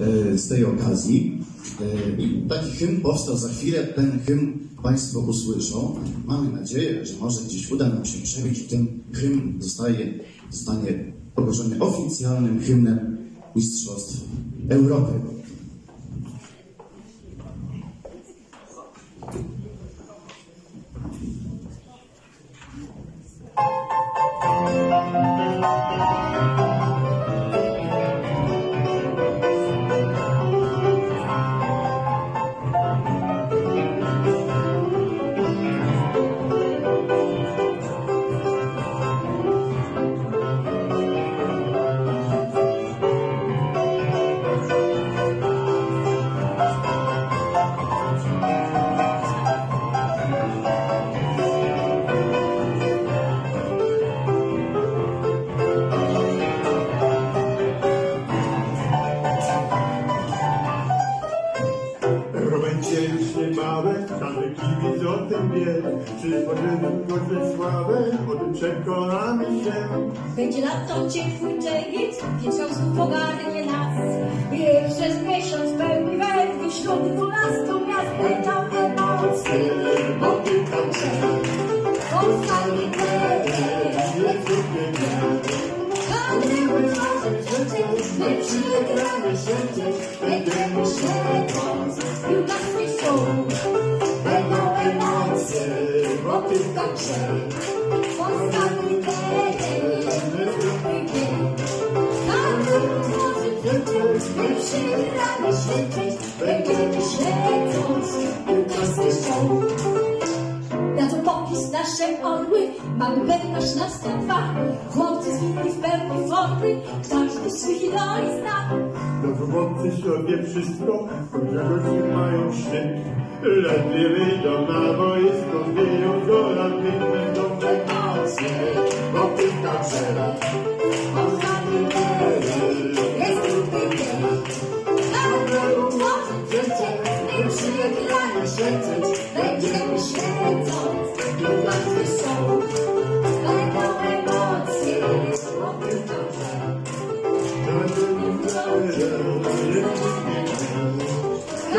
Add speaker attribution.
Speaker 1: e, z tej okazji. E, taki hymn powstał za chwilę, ten hymn Państwo usłyszą. Mamy nadzieję, że może gdzieś uda nam się przebić i ten hymn zostaje, zostanie ogłoszony oficjalnym hymnem Mistrzostw Europy.
Speaker 2: Będzie już niebawem, każdy kibic o tym wie. Czy możemy gorzej sławę, o tym przekonamy się.
Speaker 3: Będzie lato ciepły czerwiec, więc znów pogarnie nas. I przez miesiąc pełni werwy, śluby dwunastu miast będą emocje. Bo tylko Powstanie Każdy może przecież, my przegramy się Będziemy śledząc piłkarski szum. Będą emocje, bo tylko Powstanie Każdy może przecież, my przegramy się Będziemy śledząc piłkarski szum. Na popis nasze orły, mamy pewność następna. Chłopcy z nimi w pełni formy, każdy swych idoli zna.
Speaker 2: Dowódcy sobie wszystko, radości mają szczyt. Ledwie wyjdą na boisko, zbiją go na tym będą
Speaker 3: Emocje, bo tylko trzeba. Ostatni lewy, jest trudny dzień. Przyjeglamy śledzić. Będziemy